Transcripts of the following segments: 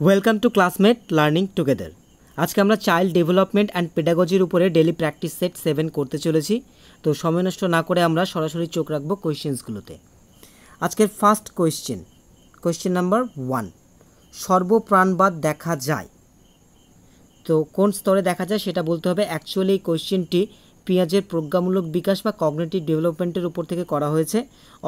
Welcome to Classmate learning together আজকে আমরা child development and পেডাগজির উপরে ডেলি প্র্যাকটিস সেট সেভেন করতে চলেছি। তো সময় নষ্ট না করে আমরা সরাসরি চোখ রাখব কোয়েশ্চেন্সগুলোতে আজকের first question question number one সর্বপ্রাণবাদ দেখা যায়। তো কোন স্তরে দেখা যায় সেটা বলতে হবে অ্যাকচুয়ালি এই কোয়েশ্চেনটি পেঁয়াজের প্রজ্ঞামূলক বিকাশ বা কগনেটিভ ডেভেলপমেন্টের উপর থেকে করা হয়েছে।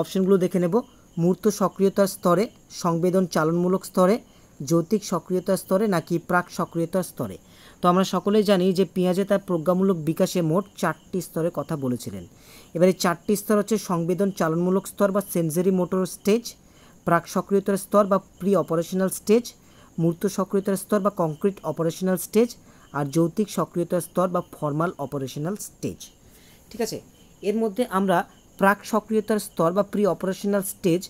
অপশনগুলো দেখে নেব। মূর্ত সক্রিয়তার স্তরে, সংবেদন চালনমূলক স্তরে যৌতিক সক্রিয়তার স্তরে নাকি প্রাক সক্রিয়তার স্তরে? তো আমরা সকলেই জানি যে পেঁয়াজে তার প্রজ্ঞামূলক বিকাশে মোট চারটি স্তরে কথা বলেছিলেন। এবার চারটি স্তর হচ্ছে সংবেদন চালনমূলক স্তর বা সেন্সারি মোটর স্টেজ, প্রাক সক্রিয়তার স্তর বা প্রি অপারেশনাল স্টেজ, মূর্ত সক্রিয়তার স্তর বা কংক্রিট অপারেশনাল স্টেজ আর যৌতিক সক্রিয়তার স্তর বা ফর্মাল অপারেশনাল স্টেজ। ঠিক আছে? এর মধ্যে আমরা প্রাক সক্রিয়তার স্তর বা প্রি অপারেশনাল স্টেজ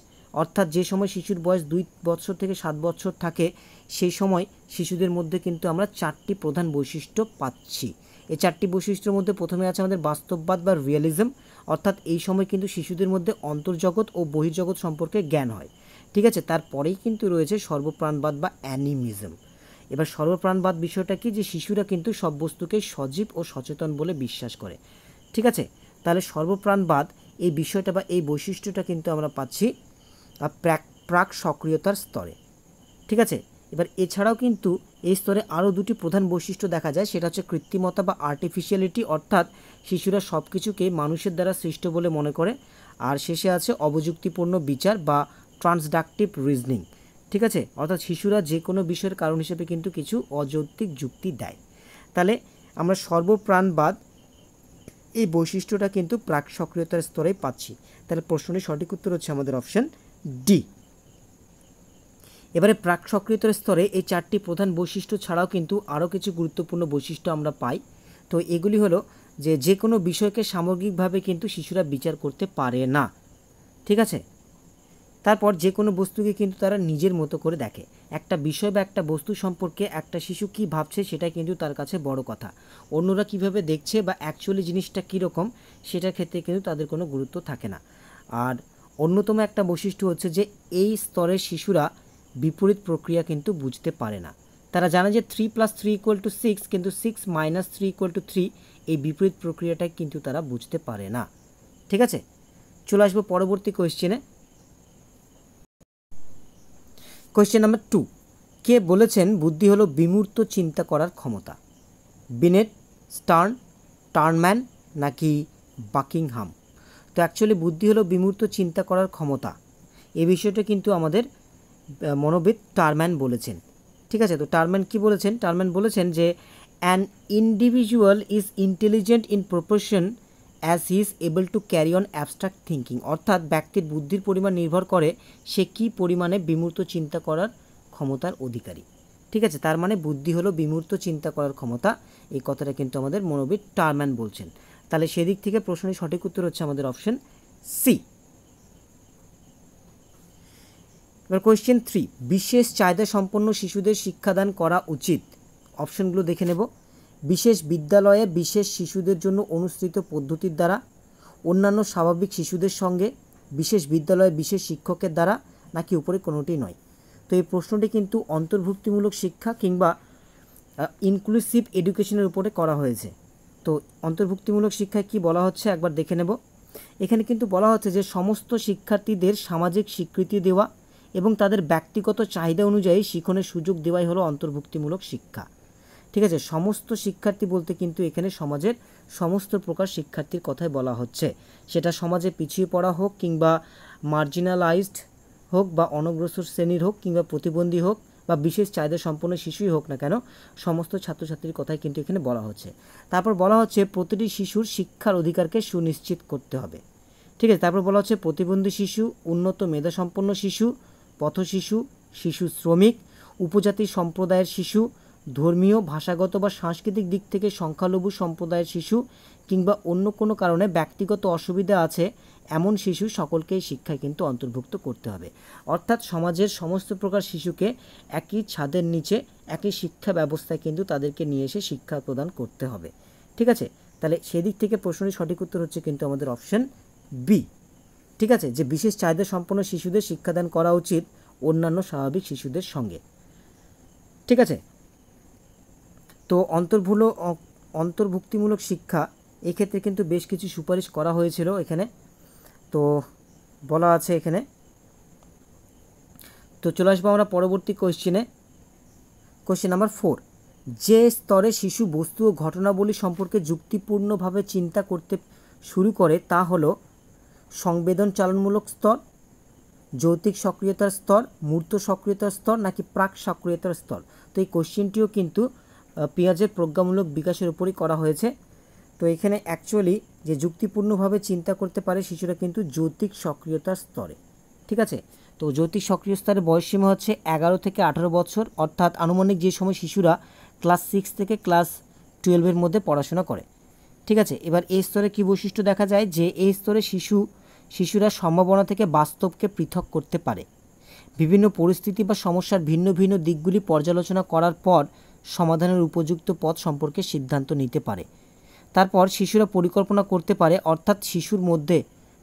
অর্থাৎ যে সময় শিশুর বয়স দুই বছর থেকে সাত বছর থাকে, সেই সময় শিশুদের মধ্যে কিন্তু আমরা চারটি প্রধান বৈশিষ্ট্য পাচ্ছি। এই চারটি বৈশিষ্ট্যের মধ্যে প্রথমে আছে আমাদের বাস্তববাদ বা রিয়েলিজম অর্থাৎ এই সময় কিন্তু শিশুদের মধ্যে অন্তর্জগৎ ও বহির্জগৎ সম্পর্কে জ্ঞান হয়। ঠিক আছে, তারপরেই কিন্তু রয়েছে সর্বপ্রাণবাদ বা অ্যানিমিজম এবার সর্বপ্রাণবাদ বিষয়টা কি? যে শিশুরা কিন্তু সব বস্তুকে সজীব ও সচেতন বলে বিশ্বাস করে। ঠিক আছে, তাহলে সর্বপ্রাণবাদ এই বিষয়টা বা এই বৈশিষ্ট্যটা কিন্তু আমরা পাচ্ছি প্রাক প্রাক সক্রিয়তার স্তরে। ঠিক আছে? এবার এছাড়াও কিন্তু এই স্তরে আরও দুটি প্রধান বৈশিষ্ট্য দেখা যায়, সেটা হচ্ছে কৃত্রিমতা বা আর্টিফিশিয়ালিটি অর্থাৎ শিশুরা সব কিছুকে মানুষের দ্বারা সৃষ্ট বলে মনে করে, আর শেষে আছে অবযুক্তিপূর্ণ বিচার বা ট্রান্সডাকটিভ রিজনিং ঠিক আছে? অর্থাৎ শিশুরা যে কোনো বিষয়ের কারণ হিসেবে কিন্তু কিছু অযৌক্তিক যুক্তি দেয়। তাহলে আমরা সর্বপ্রাণবাদ এই বৈশিষ্ট্যটা কিন্তু প্রাক সক্রিয়তার স্তরেই পাচ্ছি। তাহলে প্রশ্নটির সঠিক উত্তর হচ্ছে আমাদের অপশন ডি এবারে প্রাক সক্রিয়তার স্তরে এই চারটি প্রধান বৈশিষ্ট্য ছাড়াও কিন্তু আরও কিছু গুরুত্বপূর্ণ বৈশিষ্ট্য আমরা পাই। তো এগুলি হলো যে যে কোনো বিষয়কে সামগ্রিকভাবে কিন্তু শিশুরা বিচার করতে পারে না। ঠিক আছে? তারপর যে কোনো বস্তুকে কিন্তু তারা নিজের মতো করে দেখে। একটা বিষয় বা একটা বস্তু সম্পর্কে একটা শিশু কি ভাবছে সেটা কিন্তু তার কাছে বড় কথা। অন্যরা কীভাবে দেখছে বা অ্যাকচুয়ালি জিনিসটা কীরকম, সেটার ক্ষেত্রে কিন্তু তাদের কোনো গুরুত্ব থাকে না। আর অন্যতম একটা বৈশিষ্ট্য হচ্ছে যে এই স্তরের শিশুরা বিপরীত প্রক্রিয়া কিন্তু বুঝতে পারে না। তারা জানে যে three plus three equal to six কিন্তু six minus three equal to three এই বিপরীত প্রক্রিয়াটাই কিন্তু তারা বুঝতে পারে না। ঠিক আছে? চলে আসব পরবর্তী কোয়েশ্চেনে কোয়েশ্চেন নাম্বার টু কে বলেছেন বুদ্ধি হলো বিমূর্ত চিন্তা করার ক্ষমতা? বিনেট স্টার্ন টার্নম্যান নাকি বাকিংহাম তো অ্যাকচুয়ালি বুদ্ধি হলো বিমূর্ত চিন্তা করার ক্ষমতা। এই বিষয়টা কিন্তু আমাদের মনোবিদ টারম্যান বলেছেন। ঠিক আছে? তো টারম্যান কি বলেছেন? টারম্যান বলেছেন যে an individual is intelligent in proportion as he is able to carry on abstract thinking অর্থাৎ ব্যক্তির বুদ্ধির পরিমাণ নির্ভর করে সে কী পরিমাণে বিমূর্ত চিন্তা করার ক্ষমতার অধিকারী। ঠিক আছে? তার মানে বুদ্ধি হলো বিমূর্ত চিন্তা করার ক্ষমতা। এই কথাটা কিন্তু আমাদের মনোবিদ টারম্যান বলছেন। তাহলে সেদিক থেকে প্রশ্নের সঠিক উত্তর হচ্ছে আমাদের অপশন সি এবার কোয়েশ্চেন থ্রি বিশেষ চাহিদা সম্পন্ন শিশুদের শিক্ষাদান করা উচিত? অপশনগুলো দেখে নেব। বিশেষ বিদ্যালয়ে বিশেষ শিশুদের জন্য অনুসৃত পদ্ধতির দ্বারা, অন্যান্য স্বাভাবিক শিশুদের সঙ্গে বিশেষ বিদ্যালয়ে বিশেষ শিক্ষকের দ্বারা, নাকি উপরে কোনোটি নয়? তো এই প্রশ্নটি কিন্তু অন্তর্ভুক্তিমূলক শিক্ষা কিংবা ইনক্লুসিভ এডুকেশনের উপরে করা হয়েছে। তো অন্তর্ভুক্তিমূলক শিক্ষায় কি বলা হচ্ছে একবার দেখে নেব। এখানে কিন্তু বলা হচ্ছে যে সমস্ত শিক্ষার্থীদের সামাজিক স্বীকৃতি দেওয়া এবং তাদের ব্যক্তিগত চাহিদা অনুযায়ী শিখনের সুযোগ দেওয়াই হলো অন্তর্ভুক্তিমূলক শিক্ষা। ঠিক আছে, সমস্ত শিক্ষার্থী বলতে কিন্তু এখানে সমাজের সমস্ত প্রকার শিক্ষার্থীর কথাই বলা হচ্ছে। সেটা সমাজে পিছিয়ে পড়া হোক কিংবা মার্জিনালাইজড হোক বা অনগ্রসর শ্রেণির হোক কিংবা প্রতিবন্ধী হোক বা বিশেষ চাহিদা সম্পন্ন শিশুই হোক না কেন, সমস্ত ছাত্রছাত্রীর কথাই কিন্তু এখানে বলা হচ্ছে। তারপর বলা হচ্ছে প্রতিটি শিশুর শিক্ষার অধিকারকে সুনিশ্চিত করতে হবে। ঠিক আছে, তারপর বলা হচ্ছে প্রতিবন্ধী শিশু, উন্নত মেধাসম্পন্ন শিশু পথশিশু শিশু শ্রমিক, উপজাতি সম্প্রদায়ের শিশু, ধর্মীয়, ভাষাগত বা সাংস্কৃতিক দিক থেকে সংখ্যালঘু সম্প্রদায়ের শিশু কিংবা অন্য কোনো কারণে ব্যক্তিগত অসুবিধা আছে এমন শিশু সকলকেই শিক্ষায় কিন্তু অন্তর্ভুক্ত করতে হবে। অর্থাৎ সমাজের সমস্ত প্রকার শিশুকে একই ছাদের নিচে, একই শিক্ষা ব্যবস্থায় কিন্তু তাদেরকে নিয়ে এসে শিক্ষা প্রদান করতে হবে। ঠিক আছে? তাহলে সেদিক থেকে প্রশ্নের সঠিক উত্তর হচ্ছে কিন্তু আমাদের অপশন বি ঠিক আছে? যে বিশেষ চাহিদা সম্পন্ন শিশুদের শিক্ষাদান করা উচিত অন্যান্য স্বাভাবিক শিশুদের সঙ্গে। ঠিক আছে? তো অন্তর্ভুল অন্তর্ভুক্তিমূলক শিক্ষা এক্ষেত্রে কিন্তু বেশ কিছু সুপারিশ করা হয়েছিল এখানে। তো বলা আছে এখানে। তো চলে আসব আমরা পরবর্তী কোয়েশ্চেনে কোয়েশ্চেন নাম্বার ফোর যে স্তরে শিশু বস্তু ও ঘটনাবলী সম্পর্কে যুক্তিপূর্ণভাবে চিন্তা করতে শুরু করে তা হলো সংবেদন চালনমূলক স্তর, যৌতিক সক্রিয়তার স্তর, মূর্ত সক্রিয়তার স্তর নাকি প্রাক সক্রিয়তার স্তর। তো এই কোশ্চেনটিও কিন্তু পেঁয়াজের প্রজ্ঞামূলক বিকাশের উপরই করা হয়েছে। তো এখানে অ্যাকচুয়ালি যে যুক্তিপূর্ণভাবে চিন্তা করতে পারে শিশুরা কিন্তু যৌতিক সক্রিয়তার স্তরে, ঠিক আছে? তো যৌতিক সক্রিয় স্তরের বয়সসীমা হচ্ছে এগারো থেকে আঠারো বছর, অর্থাৎ আনুমানিক যে সময় শিশুরা ক্লাস সিক্স থেকে ক্লাস টুয়েলভের মধ্যে পড়াশোনা করে, ঠিক আছে? এবার এই স্তরে কী বৈশিষ্ট্য দেখা যায়? যে এই স্তরে শিশু, শিশুরা সম্ভাবনা থেকে বাস্তবকে পৃথক করতে পারে। বিভিন্ন পরিস্থিতি বা সমস্যার ভিন্ন ভিন্ন দিকগুলি পর্যালোচনা করার পর সমাধানের উপযুক্ত পথ সম্পর্কে সিদ্ধান্ত নিতে পারে। তারপর শিশুরা পরিকল্পনা করতে পারে, অর্থাৎ শিশুর মধ্যে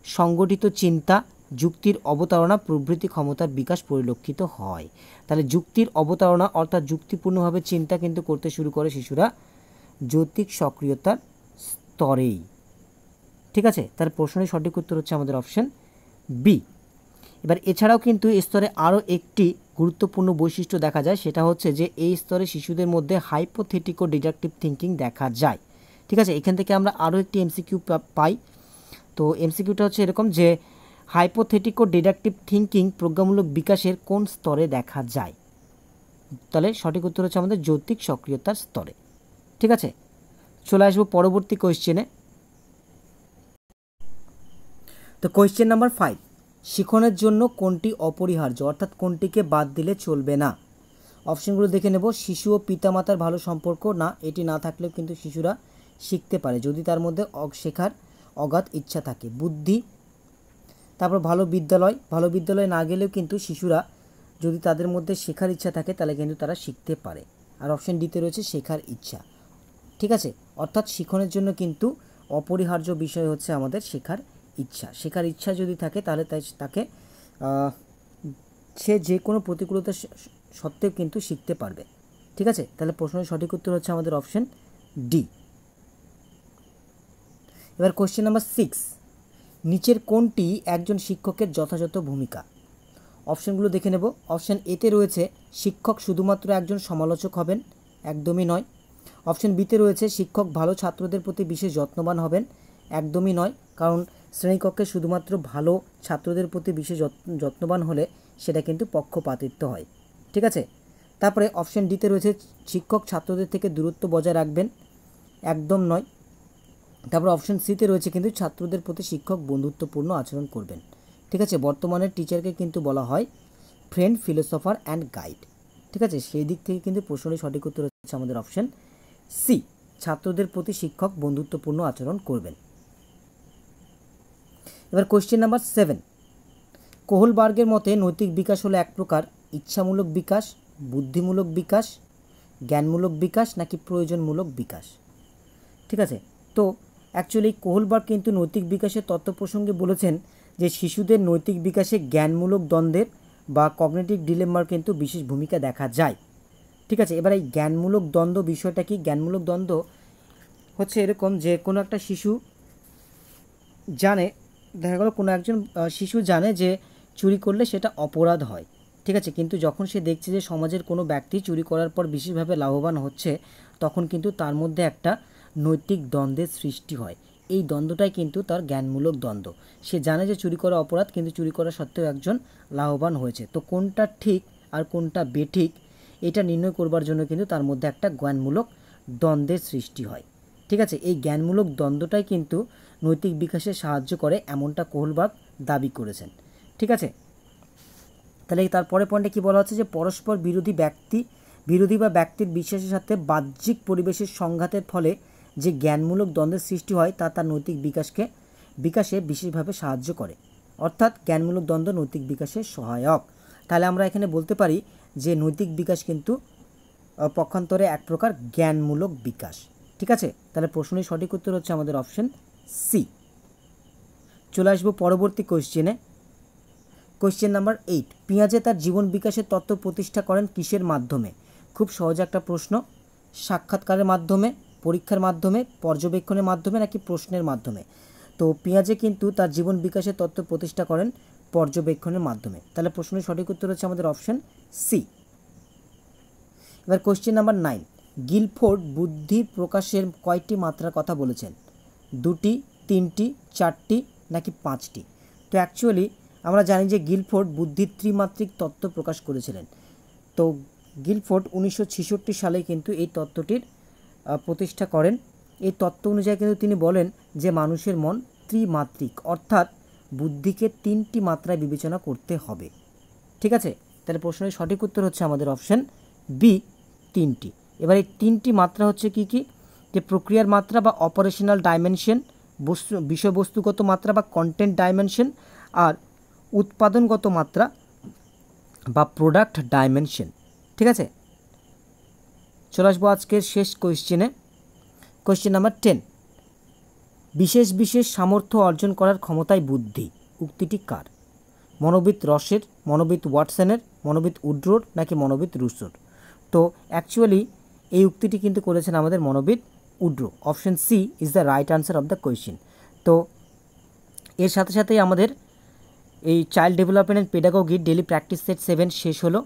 সংগঠিত চিন্তা, যুক্তির অবতারণা প্রভৃতি ক্ষমতার বিকাশ পরিলক্ষিত হয়। তাহলে যুক্তির অবতারণা, অর্থাৎ যুক্তিপূর্ণভাবে চিন্তা কিন্তু করতে শুরু করে শিশুরা যৌতিক সক্রিয়তার স্তরেই। ঠিক আছে? তার প্রশ্নের সঠিক উত্তর হচ্ছে আমাদের অপশন বি এবার এছাড়াও কিন্তু এই স্তরে আরও একটি গুরুত্বপূর্ণ বৈশিষ্ট্য দেখা যায়, সেটা হচ্ছে যে এই স্তরে শিশুদের মধ্যে হাইপোথেটিক ডিডাকটিভ থিঙ্কিং দেখা যায়। ঠিক আছে? এখান থেকে আমরা আরও একটি এমসিকিউ পাই। তো এমসিকিউটা হচ্ছে এরকম যে হাইপোথেটিক ও ডিডাকটিভ থিঙ্কিং প্রজ্ঞামূলক বিকাশের কোন স্তরে দেখা যায়? তাহলে সঠিক উত্তর হচ্ছে আমাদের যৌতিক সক্রিয়তার স্তরে। ঠিক আছে? চলে আসব পরবর্তী কোয়েশ্চেনে তো কোয়েশ্চেন নাম্বার ফাইভ শিখনের জন্য কোনটি অপরিহার্য? অর্থাৎ কোনটিকে বাদ দিলে চলবে না? অপশনগুলো দেখে নেব। শিশু ও পিতামাতার ভালো সম্পর্ক? না, এটি না থাকলেও কিন্তু শিশুরা শিখতে পারে যদি তার মধ্যে শেখার অগাধ ইচ্ছা থাকে, বুদ্ধি। তারপর ভালো বিদ্যালয়, ভালো বিদ্যালয়ে না গেলেও কিন্তু শিশুরা যদি তাদের মধ্যে শেখার ইচ্ছা থাকে, তাহলে কিন্তু তারা শিখতে পারে। আর অপশন ডিতে রয়েছে শেখার ইচ্ছা। ঠিক আছে? অর্থাৎ শিখনের জন্য কিন্তু অপরিহার্য বিষয় হচ্ছে আমাদের শেখার ইচ্ছা। শেখার ইচ্ছা যদি থাকে, তাহলে তাই তাকে সে যে কোনো প্রতিকূলতা সত্ত্বেও কিন্তু শিখতে পারবে। ঠিক আছে? তাহলে প্রশ্নের সঠিক উত্তর হচ্ছে আমাদের অপশন ডি এবার কোশ্চেন নাম্বার সিক্স নিচের কোনটি একজন শিক্ষকের যথাযথ ভূমিকা? অপশানগুলো দেখে নেব। অপশান এতে রয়েছে, শিক্ষক শুধুমাত্র একজন সমালোচক হবেন, একদমই নয়। অপশান বিতে রয়েছে, শিক্ষক ভালো ছাত্রদের প্রতি বিশেষ যত্নবান হবেন, একদমই নয়। কারণ শ্রেণীকক্ষে শুধুমাত্র ভালো ছাত্রদের প্রতি বিশেষ যত্নবান হলে সেটা কিন্তু পক্ষপাতিত্ব হয়। ঠিক আছে? তারপরে অপশান ডিতে রয়েছে, শিক্ষক ছাত্রদের থেকে দূরত্ব বজায় রাখবেন, একদম নয়। তারপর অপশন সিতে রয়েছে কিন্তু ছাত্রদের প্রতি শিক্ষক বন্ধুত্বপূর্ণ আচরণ করবেন। ঠিক আছে? বর্তমানের টিচারকে কিন্তু বলা হয় ফ্রেন্ড ফিলোসফার অ্যান্ড গাইড ঠিক আছে? সেই দিক থেকে কিন্তু প্রশ্নের সঠিক উত্তর হচ্ছে আমাদের অপশন সি ছাত্রদের প্রতি শিক্ষক বন্ধুত্বপূর্ণ আচরণ করবেন। এবার কোয়েশ্চেন নাম্বার সেভেন কোহলবার্গের মতে নৈতিক বিকাশ হলো এক প্রকার ইচ্ছামূলক বিকাশ, বুদ্ধিমূলক বিকাশ, জ্ঞানমূলক বিকাশ নাকি প্রয়োজনমূলক বিকাশ? ঠিক আছে? তো অ্যাকচুয়ালি কোহলবার্গ কিন্তু নৈতিক বিকাশের তত্ত্ব প্রসঙ্গে বলেছেন যে শিশুদের নৈতিক বিকাশে জ্ঞানমূলক দ্বন্দ্বের বা কগনেটিভ ডিলেম্বার কিন্তু বিশেষ ভূমিকা দেখা যায়। ঠিক আছে, এবার এই জ্ঞানমূলক দ্বন্দ্ব বিষয়টা কি? জ্ঞানমূলক দ্বন্দ্ব হচ্ছে এরকম যে কোনো একটা শিশু জানে, দেখা গেল কোনো একজন শিশু জানে যে চুরি করলে সেটা অপরাধ হয়। ঠিক আছে, কিন্তু যখন সে দেখছে যে সমাজের কোনো ব্যক্তি চুরি করার পর বিশেষভাবে লাভবান হচ্ছে, তখন কিন্তু তার মধ্যে একটা নৈতিক দ্বন্দ্বের সৃষ্টি হয়। এই দ্বন্দ্বটাই কিন্তু তার জ্ঞানমূলক দ্বন্দ্ব। সে জানে যে চুরি করা অপরাধ, কিন্তু চুরি করা সত্ত্বেও একজন লাভবান হয়েছে। তো কোনটা ঠিক আর কোনটা বেঠিক, এটা নির্ণয় করবার জন্য কিন্তু তার মধ্যে একটা জ্ঞানমূলক দ্বন্দ্বের সৃষ্টি হয়। ঠিক আছে? এই জ্ঞানমূলক দ্বন্দ্বটাই কিন্তু নৈতিক বিকাশে সাহায্য করে এমনটা কোহলবাগ দাবি করেছেন। ঠিক আছে? তাহলে তারপরে পয়েন্টে কী বলা হচ্ছে যে পরস্পর বিরোধী ব্যক্তি, বিরোধী বা ব্যক্তির বিশ্বাসের সাথে বাহ্যিক পরিবেশের সংঘাতের ফলে যে জ্ঞানমূলক দ্বন্দ্বের সৃষ্টি হয় তা তার নৈতিক বিকাশকে, বিকাশে বিশেষভাবে সাহায্য করে। অর্থাৎ জ্ঞানমূলক দ্বন্দ্ব নৈতিক বিকাশের সহায়ক। তাহলে আমরা এখানে বলতে পারি যে নৈতিক বিকাশ কিন্তু পক্ষান্তরে এক প্রকার জ্ঞানমূলক বিকাশ। ঠিক আছে? তাহলে প্রশ্নের সঠিক উত্তর হচ্ছে আমাদের অপশন সি। চলে আসব পরবর্তী কোয়েশ্চেনে কোয়েশ্চেন নাম্বার এইট পিঁয়াজে তার জীবন বিকাশের তত্ত্ব প্রতিষ্ঠা করেন কিসের মাধ্যমে? খুব সহজ একটা প্রশ্ন, সাক্ষাৎকারের মাধ্যমে। পরীক্ষার মাধ্যমে, পর্যবেক্ষণের মাধ্যমে নাকি প্রশ্নের মাধ্যমে। তো পেঁয়াজে কিন্তু তার জীবন বিকাশের তত্ত্ব প্রতিষ্ঠা করেন পর্যবেক্ষণের মাধ্যমে। তাহলে প্রশ্নের সঠিক উত্তর হচ্ছে আমাদের অপশন সি। এবার কোশ্চেন নাম্বার নাইন গিলফোর্ড বুদ্ধির প্রকাশের কয়টি মাত্রার কথা বলেছেন? দুটি, তিনটি, চারটি, নাকি পাঁচটি? তো অ্যাকচুয়ালি আমরা জানি যে গিলফোর্ড বুদ্ধির ত্রিমাত্রিক তত্ত্ব প্রকাশ করেছিলেন। তো গিলফোর্ড উনিশশো ছেষট্টি সালে কিন্তু এই তত্ত্বটির প্রতিষ্ঠা করেন। এই তত্ত্ব অনুযায়ী কিন্তু তিনি বলেন যে মানুষের মন ত্রিমাত্রিক, অর্থাৎ বুদ্ধিকে তিনটি মাত্রায় বিবেচনা করতে হবে। ঠিক আছে? তাহলে প্রশ্নের সঠিক উত্তর হচ্ছে আমাদের অপশন বি, তিনটি। এবার এই তিনটি মাত্রা হচ্ছে কি কি? যে প্রক্রিয়ার মাত্রা বা অপারেশনাল ডাইমেনশন বস্তু, বিষয়বস্তুগত মাত্রা বা কন্টেন্ট ডাইমেনশন আর উৎপাদনগত মাত্রা বা প্রোডাক্ট ডাইমেনশন ঠিক আছে? চলে আসব আজকের শেষ কোয়েশ্চেনে কোয়েশ্চেন নাম্বার টেন বিশেষ বিশেষ সামর্থ্য অর্জন করার ক্ষমতায় বুদ্ধি, উক্তিটি কার? মনোবিদ রসের, মনোবিদ ওয়াটসনের, মনোবিদ উড্রোর নাকি মনোবিদ রুসোর? তো অ্যাকচুয়ালি এই উক্তিটি কিন্তু করেছেন আমাদের মনোবিদ Woodrow. Option C is the right answer of the question তো এর সাথে সাথেই আমাদের এই child development and pedagogy daily practice set seven শেষ হলো।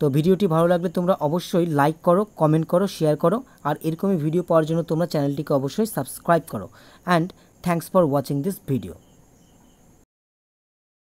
তো ভিডিওটি ভালো লাগলে তোমরা অবশ্যই লাইক করো কমেন্ট করো শেয়ার করো, আর এরকমই ভিডিও পাওয়ার জন্য তোমরা চ্যানেলটিকে অবশ্যই সাবস্ক্রাইব করো। And thanks for watching this video